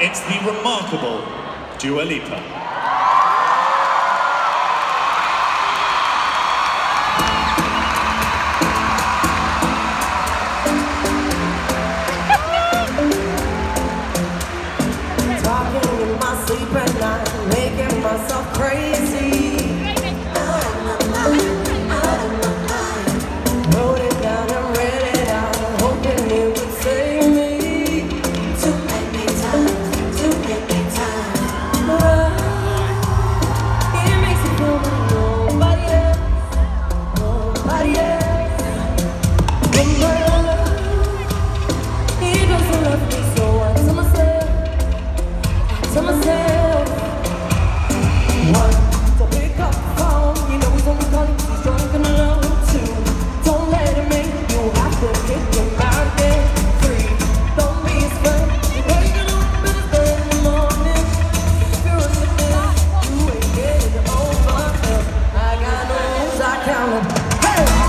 It's the remarkable Dua Lipa. Talking in my sleep at night, making myself crazy. Hey!